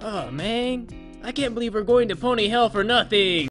Oh man, I can't believe we're going to Pony Hell for nothing!